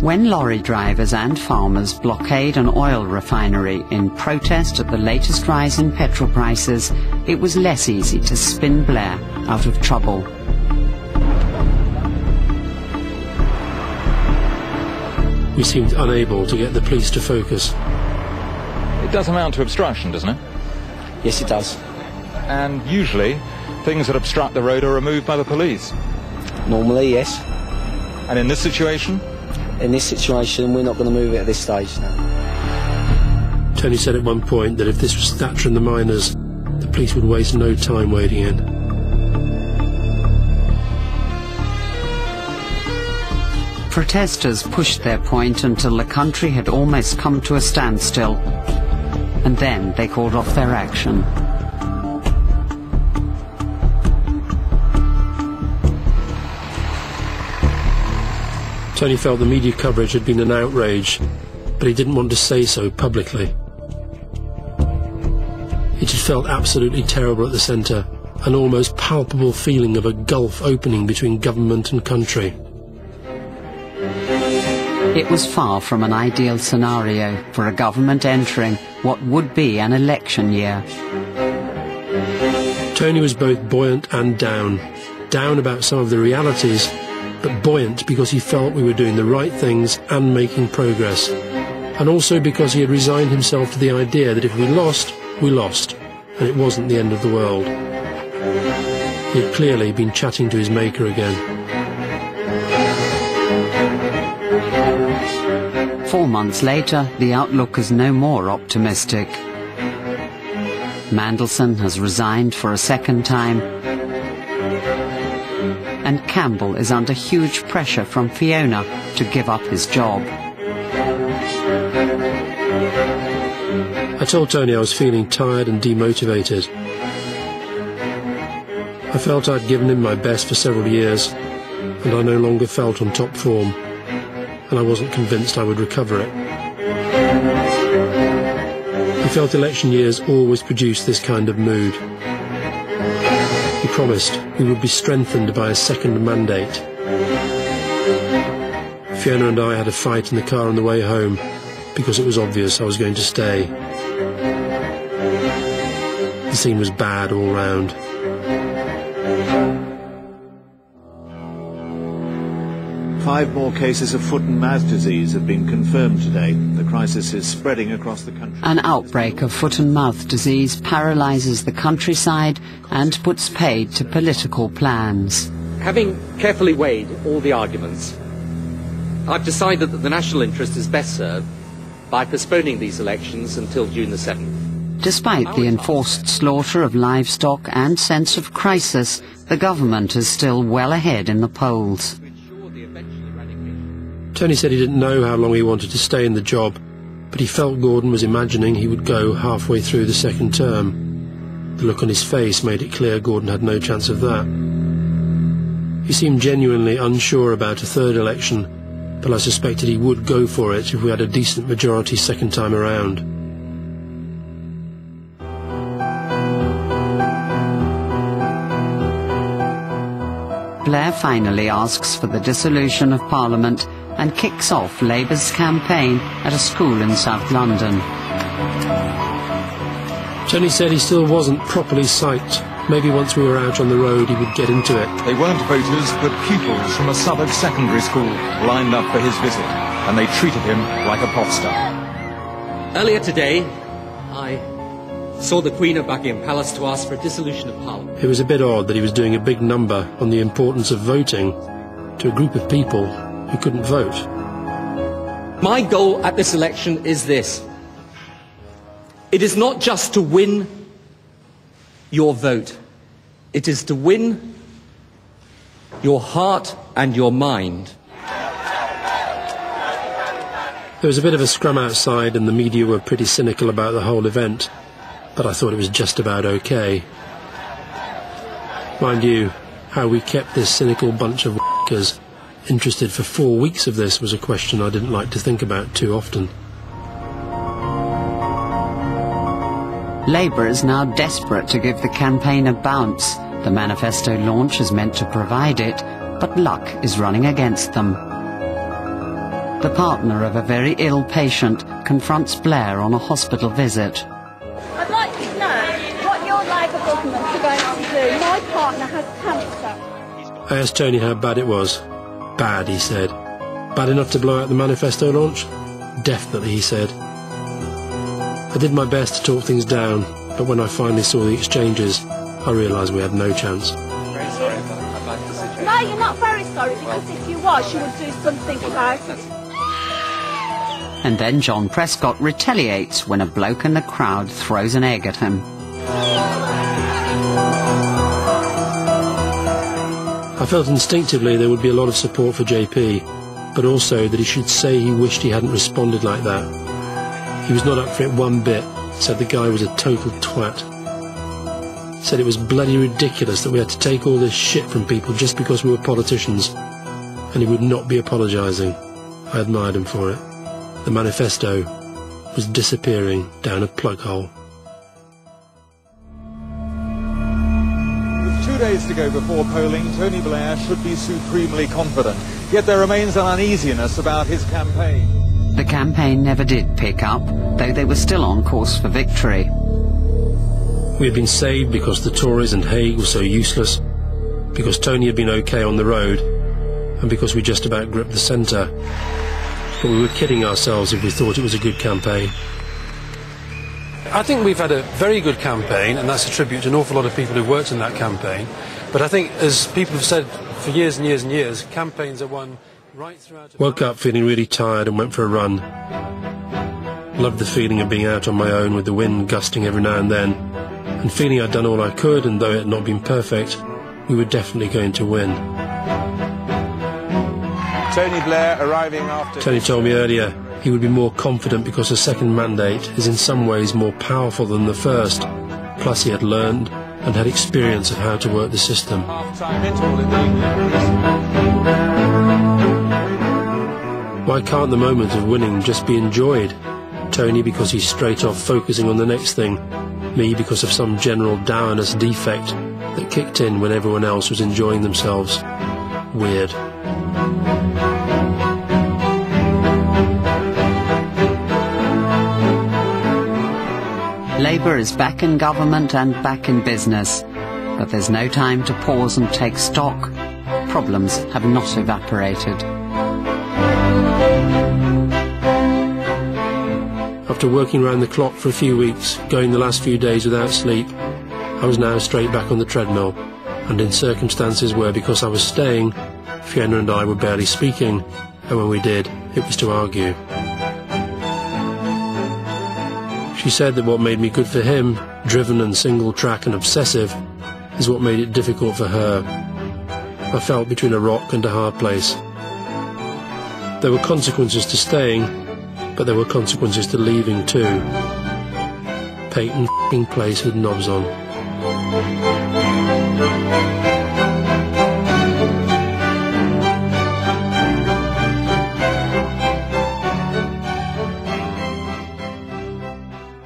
When lorry drivers and farmers blockade an oil refinery in protest at the latest rise in petrol prices, it was less easy to spin Blair out of trouble. We seemed unable to get the police to focus. It does amount to obstruction, doesn't it? Yes, it does. And usually, things that obstruct the road are removed by the police. Normally, yes. And in this situation? In this situation, we're not going to move it at this stage now. Tony said at one point that if this was Thatcher and the miners, the police would waste no time wading in. Protesters pushed their point until the country had almost come to a standstill. And then they called off their action. Tony felt the media coverage had been an outrage, but he didn't want to say so publicly. It had felt absolutely terrible at the centre, an almost palpable feeling of a gulf opening between government and country. It was far from an ideal scenario for a government entering what would be an election year. Tony was both buoyant and down. Down about some of the realities but buoyant because he felt we were doing the right things and making progress. And also because he had resigned himself to the idea that if we lost, we lost, and it wasn't the end of the world. He had clearly been chatting to his maker again. Four months later, the outlook is no more optimistic. Mandelson has resigned for a second time and Campbell is under huge pressure from Fiona to give up his job. I told Tony I was feeling tired and demotivated. I felt I'd given him my best for several years, and I no longer felt on top form, and I wasn't convinced I would recover it. He felt election years always produce this kind of mood promised we would be strengthened by a second mandate. Fiona and I had a fight in the car on the way home because it was obvious I was going to stay. The scene was bad all round. Five more cases of foot and mouth disease have been confirmed today. The crisis is spreading across the country. An outbreak of foot and mouth disease paralyzes the countryside and puts paid to political plans. Having carefully weighed all the arguments, I've decided that the national interest is best served by postponing these elections until June the 7th. Despite the enforced slaughter of livestock and sense of crisis, the government is still well ahead in the polls. Tony said he didn't know how long he wanted to stay in the job, but he felt Gordon was imagining he would go halfway through the second term. The look on his face made it clear Gordon had no chance of that. He seemed genuinely unsure about a third election, but I suspected he would go for it if we had a decent majority second time around. Blair finally asks for the dissolution of Parliament and kicks off Labour's campaign at a school in South London. Tony said he still wasn't properly psyched. Maybe once we were out on the road he would get into it. They weren't voters, but pupils from a Southwark secondary school lined up for his visit, and they treated him like a pop star. Earlier today, I saw the Queen of Buckingham Palace to ask for a dissolution of Parliament. It was a bit odd that he was doing a big number on the importance of voting to a group of people who couldn't vote. My goal at this election is this. It is not just to win your vote. It is to win your heart and your mind. There was a bit of a scrum outside and the media were pretty cynical about the whole event, but I thought it was just about okay. Mind you, how we kept this cynical bunch of w***ers interested for four weeks of this was a question I didn't like to think about too often. Labour is now desperate to give the campaign a bounce. The manifesto launch is meant to provide it, but luck is running against them. The partner of a very ill patient confronts Blair on a hospital visit. I'd like to know what your Labour government is going to do. My partner has cancer. I asked Tony how bad it was. Bad, he said. Bad enough to blow out the manifesto launch? Definitely, he said. I did my best to talk things down, but when I finally saw the exchanges, I realised we had no chance. No, you're not very sorry because if you was, you would do something about it. And then John Prescott retaliates when a bloke in the crowd throws an egg at him. Felt instinctively there would be a lot of support for JP, but also that he should say he wished he hadn't responded like that. He was not up for it one bit, said the guy was a total twat. Said it was bloody ridiculous that we had to take all this shit from people just because we were politicians, and he would not be apologising. I admired him for it. The manifesto was disappearing down a plug hole. Two days to go before polling, Tony Blair should be supremely confident. Yet there remains an uneasiness about his campaign. The campaign never did pick up, though they were still on course for victory. We had been saved because the Tories and Hague were so useless, because Tony had been okay on the road, and because we just about gripped the centre. But we were kidding ourselves if we thought it was a good campaign. I think we've had a very good campaign, and that's a tribute to an awful lot of people who worked in that campaign. But I think, as people have said for years and years and years, campaigns are won right throughout. Woke up feeling really tired and went for a run. Loved the feeling of being out on my own with the wind gusting every now and then, and feeling I'd done all I could, and though it had not been perfect, we were definitely going to win. Tony Blair arriving after... Tony told me earlier he would be more confident because the second mandate is in some ways more powerful than the first. Plus he had learned and had experience of how to work the system. Why can't the moment of winning just be enjoyed? Tony because he's straight off focusing on the next thing. Me because of some general dourness defect that kicked in when everyone else was enjoying themselves. Weird. Labour is back in government and back in business. But there's no time to pause and take stock. Problems have not evaporated. After working round the clock for a few weeks, going the last few days without sleep, I was now straight back on the treadmill, and in circumstances where, because I was staying, Fiona and I were barely speaking, and when we did, it was to argue. She said that what made me good for him, driven and single track and obsessive, is what made it difficult for her. I felt between a rock and a hard place. There were consequences to staying, but there were consequences to leaving too. Peyton place with knobs on.